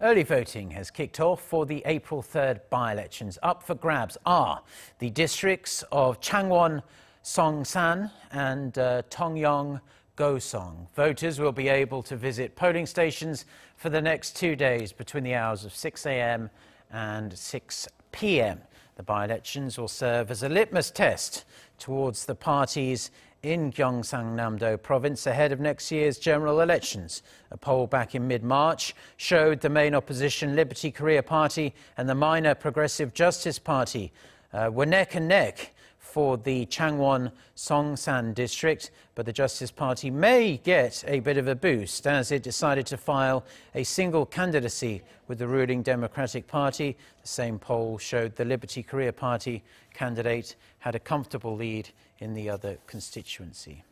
Early voting has kicked off for the April 3rd by-elections. Up for grabs are the districts of Changwon, Seongsan and uh, Tongyeong, Goseong. Voters will be able to visit polling stations for the next two days between the hours of 6 a.m. and 6 p.m. The by-elections will serve as a litmus test towards the parties in Gyeongsang-Namdo province ahead of next year's general elections. A poll back in mid-March showed the main opposition Liberty Korea Party and the minor Progressive Justice Party uh, were neck and neck for the Changwon Seongsan district, but the Justice Party may get a bit of a boost as it decided to file a single candidacy with the ruling Democratic Party. The same poll showed the Liberty Korea Party candidate had a comfortable lead in the other constituency.